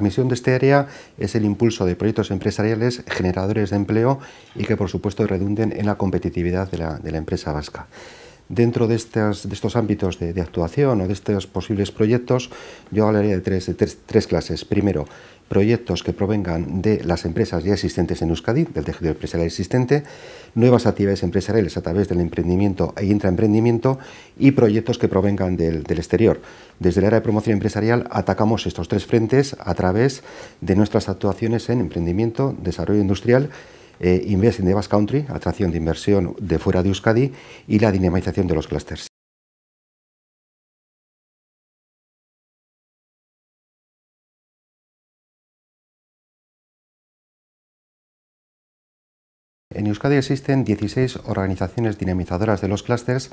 misión de este área es el impulso de proyectos empresariales generadores de empleo y que por supuesto redunden en la competitividad de la, empresa vasca. Dentro de, estos ámbitos de, actuación o de estos posibles proyectos, yo hablaría de tres, tres clases. Primero, proyectos que provengan de las empresas ya existentes en Euskadi, del tejido empresarial existente, nuevas actividades empresariales a través del emprendimiento e intraemprendimiento y proyectos que provengan del, exterior. Desde el área de promoción empresarial atacamos estos tres frentes a través de nuestras actuaciones en emprendimiento, desarrollo industrial eh, Invest in the Basque Country, atracción de inversión de fuera de Euskadi y la dinamización de los clústeres. Euskadi existen 16 organizaciones dinamizadoras de los clústeres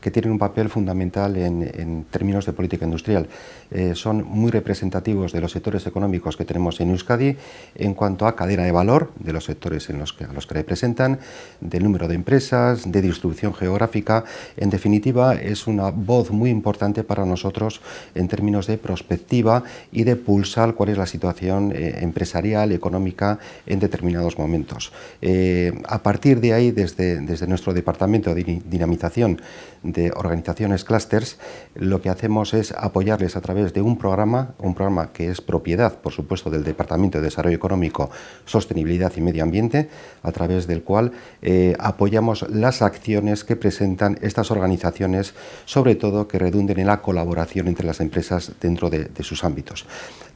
que tienen un papel fundamental en, términos de política industrial. Eh, son muy representativos de los sectores económicos que tenemos en Euskadi en cuanto a cadena de valor de los sectores en los que, a los que representan, del número de empresas, de distribución geográfica. En definitiva, es una voz muy importante para nosotros en términos de prospectiva y de pulsar cuál es la situación eh, empresarial, económica en determinados momentos. Eh, partir de ahí, desde, nuestro departamento de dinamización de organizaciones clusters, lo que hacemos es apoyarles a través de un programa, un programa que es propiedad, por supuesto, del Departamento de Desarrollo Económico, Sostenibilidad y Medio Ambiente, a través del cual eh, apoyamos las acciones que presentan estas organizaciones, sobre todo que redunden en la colaboración entre las empresas dentro de sus ámbitos.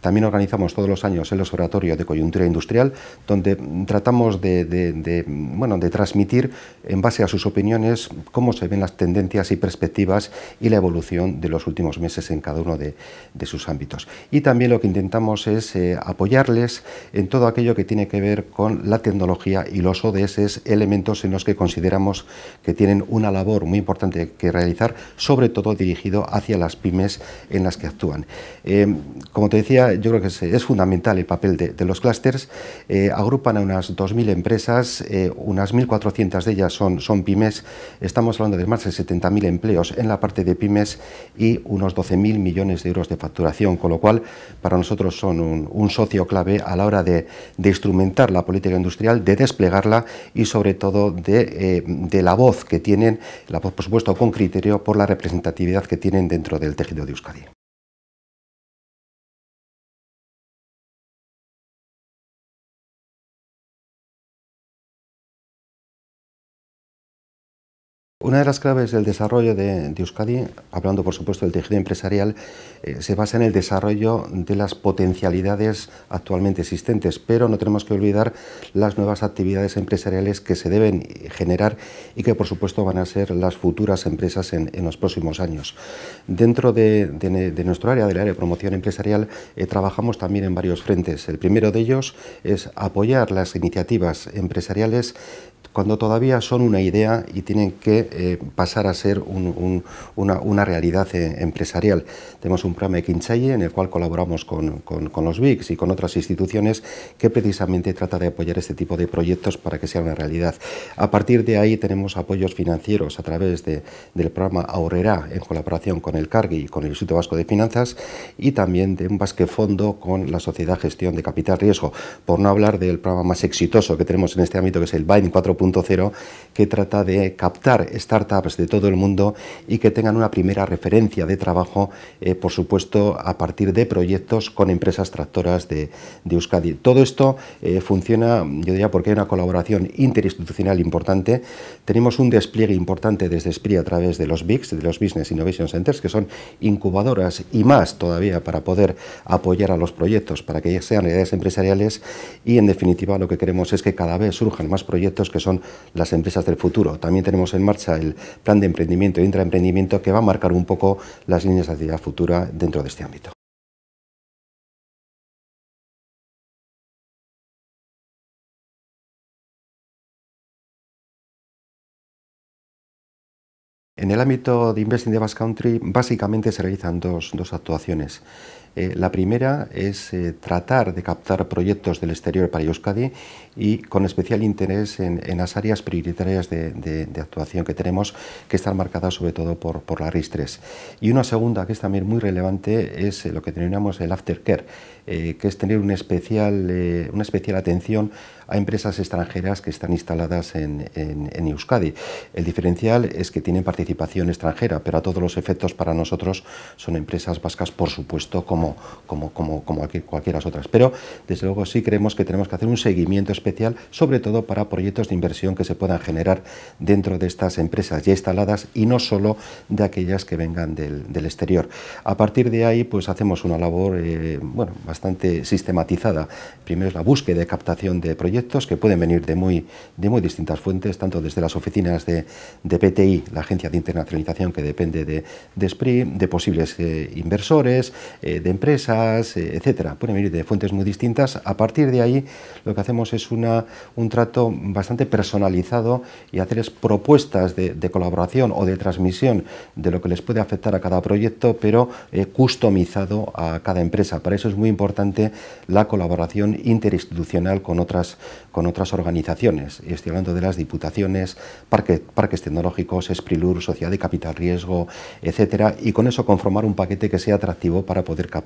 También organizamos todos los años el Observatorio de Coyuntura Industrial, donde tratamos de, bueno, de transmitir en base a sus opiniones cómo se ven las tendencias y perspectivas y la evolución de los últimos meses en cada uno de, sus ámbitos. Y también lo que intentamos es eh, apoyarles en todo aquello que tiene que ver con la tecnología y los ODS, elementos en los que consideramos que tienen una labor muy importante que realizar, sobre todo dirigido hacia las pymes en las que actúan. Eh, como te decía, yo creo que es, fundamental el papel de, los clústeres. Eh, agrupan a unas 2.000 empresas, unas 1.400 de ellas son, son pymes. Estamos hablando de más de 70.000 empleos en la parte de pymes y unos 12.000 millones de euros de facturación, con lo cual para nosotros son un, socio clave a la hora de, instrumentar la política industrial, de desplegarla y sobre todo de, eh, de la voz que tienen, la voz por supuesto con criterio por la representatividad que tienen dentro del tejido de Euskadi. Una de las claves del desarrollo de, Euskadi, hablando por supuesto del tejido empresarial, eh, se basa en el desarrollo de las potencialidades actualmente existentes, pero no tenemos que olvidar las nuevas actividades empresariales que se deben generar y que por supuesto van a ser las futuras empresas en, los próximos años. Dentro de, nuestro área, del área de promoción empresarial, eh, trabajamos también en varios frentes. El primero de ellos es apoyar las iniciativas empresariales cuando todavía son una idea y tienen que eh, pasar a ser una, realidad eh, empresarial. Tenemos un programa de Quinchaye en el cual colaboramos con, los BICs y con otras instituciones que precisamente trata de apoyar este tipo de proyectos para que sea una realidad. A partir de ahí tenemos apoyos financieros a través del programa Ahorrera en colaboración con el CARGI y con el Instituto Vasco de Finanzas y también de un Basque Fondo con la Sociedad Gestión de Capital Riesgo, por no hablar del programa más exitoso que tenemos en este ámbito que es el BIND 4 que trata de captar startups de todo el mundo y que tengan una primera referencia de trabajo, eh, por supuesto, a partir de proyectos con empresas tractoras de, Euskadi. Todo esto eh, funciona, yo diría, porque hay una colaboración interinstitucional importante. Tenemos un despliegue importante desde SPRI a través de los BICs, de los Business Innovation Centers, que son incubadoras y más todavía para poder apoyar a los proyectos, para que sean realidades empresariales y, en definitiva, lo que queremos es que cada vez surjan más proyectos que son las empresas del futuro. También tenemos en marcha el plan de emprendimiento e intraemprendimiento que va a marcar un poco las líneas de actividad futura dentro de este ámbito. En el ámbito de Investing the Basque Country, básicamente se realizan dos, dos actuaciones. Eh, la primera es eh, tratar de captar proyectos del exterior para Euskadi y con especial interés en, las áreas prioritarias de, actuación que tenemos, que están marcadas sobre todo por, por la RIS-3. Y una segunda, que es también muy relevante, es lo que denominamos el aftercare, que es tener una especial, una especial atención a empresas extranjeras que están instaladas en, en, Euskadi. El diferencial es que tienen participación extranjera, pero a todos los efectos para nosotros son empresas vascas, por supuesto, como, como, como, como cualquiera otras. Pero, desde luego, sí creemos que tenemos que hacer un seguimiento especial, sobre todo para proyectos de inversión que se puedan generar dentro de estas empresas ya instaladas y no solo de aquellas que vengan del, exterior. A partir de ahí, pues hacemos una labor eh, bueno, bastante sistematizada. Primero es la búsqueda de captación de proyectos que pueden venir de muy, de muy distintas fuentes, tanto desde las oficinas de, de PTI, la agencia de internacionalización que depende de, de SPRI, de posibles eh, inversores, eh, de empresas, eh, etcétera. Pueden venir de fuentes muy distintas. A partir de ahí, lo que hacemos es una, un trato bastante personalizado y hacerles propuestas de, de, colaboración o de transmisión de lo que les puede afectar a cada proyecto, pero customizado a cada empresa. Para eso es muy importante la colaboración interinstitucional con otras, con otras organizaciones. Estoy hablando de las diputaciones, parques tecnológicos, Esprilur, Sociedad de Capital Riesgo, etcétera, y con eso conformar un paquete que sea atractivo para poder captar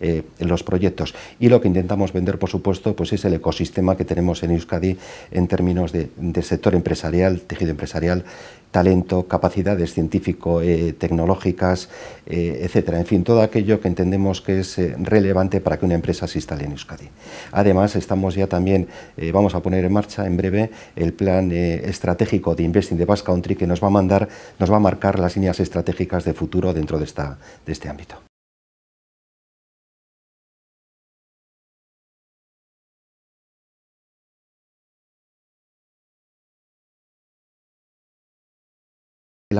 eh, los proyectos. Y lo que intentamos vender, por supuesto, pues es el ecosistema que tenemos en Euskadi en términos de, sector empresarial, tejido empresarial, talento, capacidades científico-tecnológicas, eh, etcétera. En fin, todo aquello que entendemos que es eh, relevante para que una empresa se instale en Euskadi. Además, estamos ya también, eh, vamos a poner en marcha en breve el plan estratégico de Investing de Basque Country que nos va a mandar, nos va a marcar las líneas estratégicas de futuro dentro de este ámbito.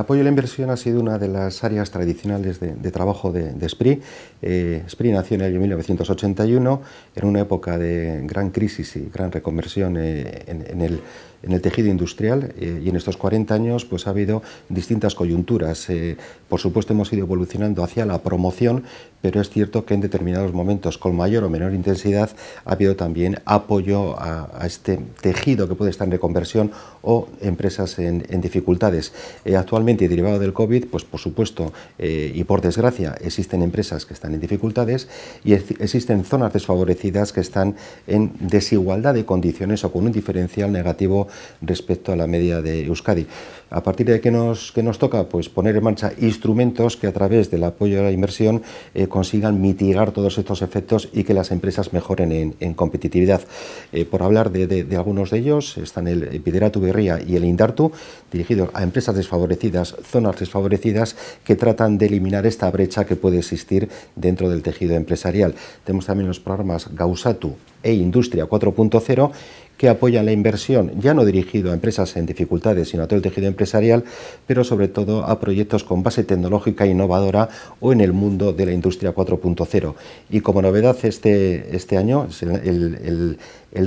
Apoyo a la inversión ha sido una de las áreas tradicionales de, trabajo de, de SPRI. Eh, SPRI nació en el año 1981, en una época de gran crisis y gran reconversión eh, en, el, tejido industrial eh, y en estos 40 años pues, ha habido distintas coyunturas. por supuesto hemos ido evolucionando hacia la promoción, pero es cierto que en determinados momentos con mayor o menor intensidad ha habido también apoyo a, este tejido que puede estar en reconversión o empresas en, dificultades. actualmente Actualmente, derivado del COVID, pues por supuesto eh, y por desgracia, existen empresas que están en dificultades y existen zonas desfavorecidas que están en desigualdad de condiciones o con un diferencial negativo respecto a la media de Euskadi. A partir de que nos, que nos toca pues, poner en marcha instrumentos que a través del apoyo a la inversión eh, consigan mitigar todos estos efectos y que las empresas mejoren en, competitividad. Eh, por hablar de, algunos de ellos, están el Pideratu Berría y el Indartu, dirigidos a empresas desfavorecidas, zonas desfavorecidas, que tratan de eliminar esta brecha que puede existir dentro del tejido empresarial. Tenemos también los programas Gausatu e Industria 4.0 que apoyan la inversión, ya no dirigido a empresas en dificultades, sino a todo el tejido empresarial, pero sobre todo a proyectos con base tecnológica innovadora o en el mundo de la industria 4.0. Y como novedad este, este año, el, el,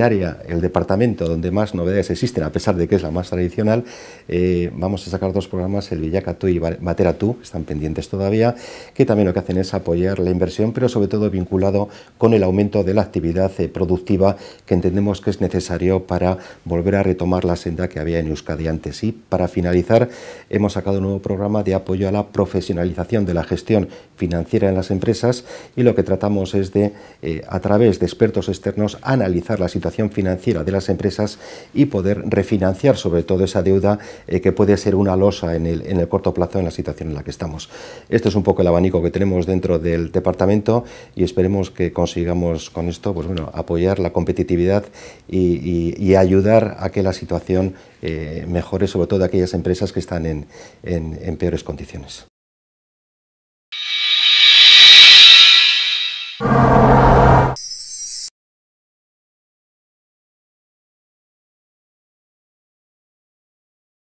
área, el departamento donde más novedades existen, a pesar de que es la más tradicional, eh, vamos a sacar dos programas, el Villacatú y Bateratú, están pendientes todavía, que también lo que hacen es apoyar la inversión, pero sobre todo vinculado con el aumento de la actividad eh, productiva que entendemos que es necesario para volver a retomar la senda que había en Euskadi antes. Y para finalizar, hemos sacado un nuevo programa de apoyo a la profesionalización de la gestión financiera en las empresas y lo que tratamos es de, eh, a través de expertos externos, analizar la situación financiera de las empresas y poder refinanciar sobre todo esa deuda eh, que puede ser una losa en el, en el corto plazo en la situación en la que estamos. Este es un poco el abanico que tenemos dentro del departamento y esperemos que consigamos con esto pues bueno, apoyar la competitividad y ayudar a que la situación eh, mejore, sobre todo aquellas empresas que están en peores condiciones.